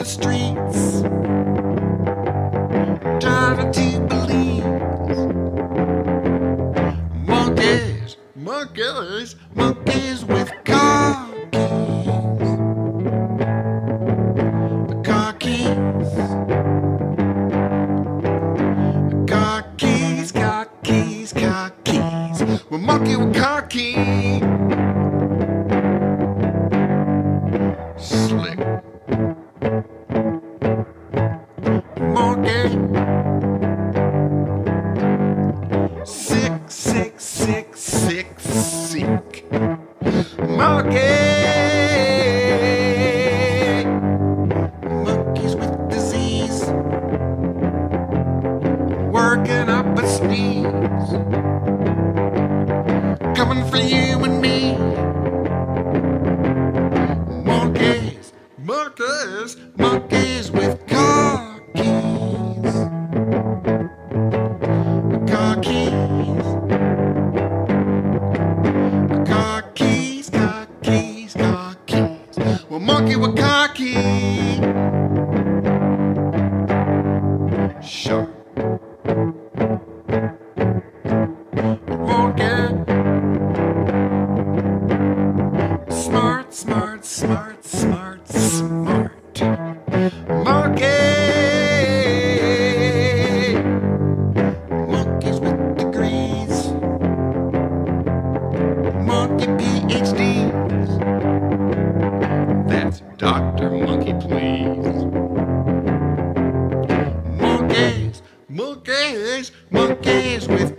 the streets. Driving to Belize. Monkeys, monkeys, monkeys with car keys. The car keys. The car keys, car keys, car keys. We're monkey with car keys. Slick. Monkey. Sick, sick, sick, sick, sick. Monkey. Monkeys with disease. Working up a sneeze. Coming for you and me. Monkeys, monkeys, monkeys with car Car keys. Sure. Monkey. Smart, Monkeys, with